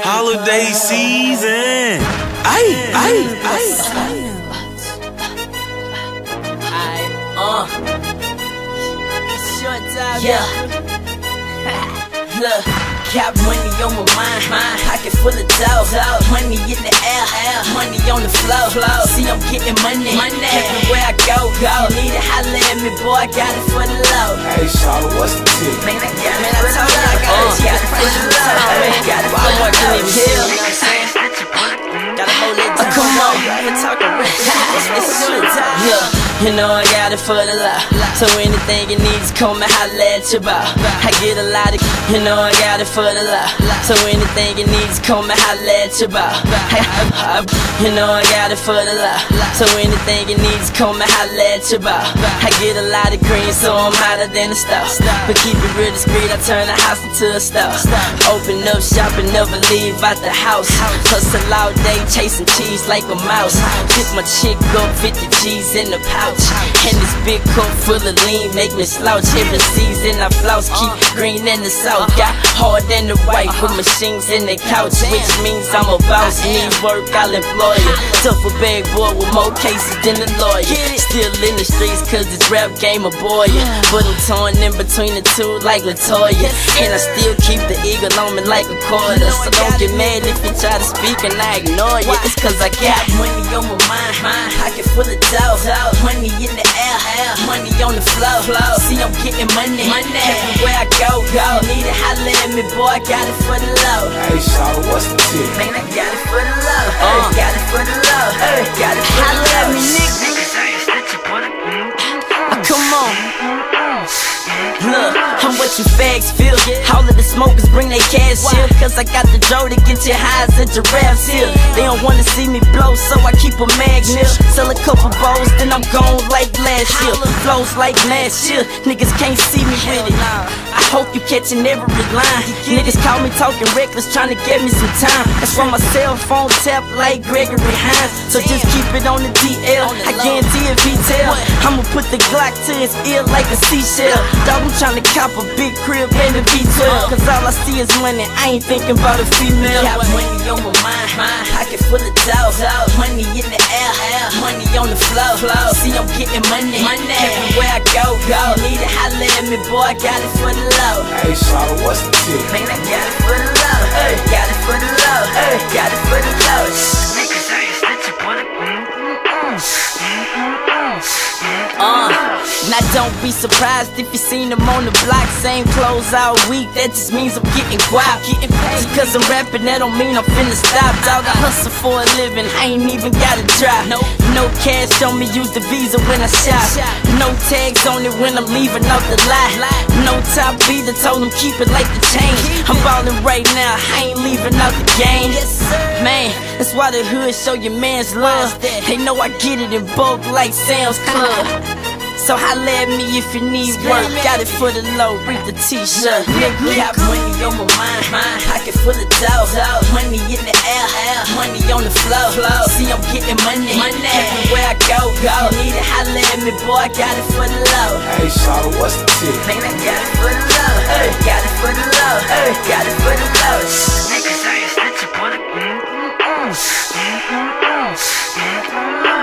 Holiday season. Ay, ay, ay. Uh. Short time. Yeah. Look, got money on my mind, mind. Pocket full of dough, dough. Money in the air, air. Money on the flow, flow. See, I'm getting money, money. Everywhere I go, go. You need it, holla at me, boy. I got it for the low. Hey, Charlotte, what's the tip? Man, I got it. Man, I told you I got it. Uh, got it for the low. Man, got it for the low. Can even hear? You know what I'm saying? Gotta hold it uh, down. Come on, you talking rich. It's short time. Yeah. You know I got it for the love. So anything you need, just come and holla at your boy. I get a lot of, you know I got it for the love. So anything you need, just come and holla at your boy. You know I got it for the love. So anything you need, just come and holla at your boy. I get a lot of green, so I'm hotter than a stove. But keep it real discreet, I turn the house into a stove. Open up shop and never leave out the house. Hustle all day, chasing cheese like a mouse. Pick my chick up, 50 G's in the pouch. And this big cup full of lean make me slouch. Every season I flouse, keep green in the south. Got hard in the white with machines in the couch, which means I'm a boss. Need work, I'll employ you. Tougher bag boy with more cases than a lawyer. Still in the streets cause this rap game a boy. But I'm torn in between the two like Latoya. And I still keep the eagle on me like a quarter. So don't get mad if you try to speak and I ignore you. It's cause I got money on my mind. Pocket full of dough, money in the air, money on the flow. See, I'm getting money, money. Everywhere I go, go. Need it, holla at me, boy. I got it for the low. Hey, Charlotte, what's the tip? Look, I'm what you fags feel. All of the smokers bring their cash here. Cause I got the dough to get your highs and giraffes here. They don't wanna see me blow, so I keep a mag near. Sell a couple bowls, then I'm gone like last year. Flows like last year. Niggas can't see me with it. I hope you catching every line. Niggas call me talking reckless, trying to get me some time. That's why my cell phone tap like Gregory Hines. So just keep it on the DL. I guarantee if he tell, I'ma put the Glock to his ear like a seashell. Dog, trying to cop a big crib and a V12. Uh. Cause all I see is money, I ain't thinking about a female. Got money on my mind, mind. pocket full of dough. Money in the air, money on the flow. See, I'm getting money, money. Everywhere I go, go. Need it, holla at me, boy. I got it for the low. Hey, Charlotte, what's the tip? Man, I got it for the low. Got it for the low. Got it don't be surprised if you seen them on the block, same clothes all week. That just means I'm getting quiet. Getting paid. Just cause I'm rapping, that don't mean I'm finna stop. Dog, I hustle for a living, I ain't even gotta drive. No, no cash on me, use the visa when I shop. No tags on it when I'm leaving off the lot. No top beater, told them keep it like the chain. I'm ballin' right now, I ain't leaving out the game. Man, that's why the hood show your man's love. They know I get it in bulk like Sam's Club. So holla at me if you need one. Got it for the low, read the t-shirt. Nigga, money on my mind. Pocket full of dough. Money in the air, money on the floor. See, I'm getting money, money. everywhere I go. go. Need it, holla at me, boy. I got it for the low. Hey, Shaw, what's the tip? Man, I got it for the low. Hey, got it for the low. Hey, got it for the low. Niggas, I it. Mm-mm-mm. Mm-mm-mm. Mm-mm-mm.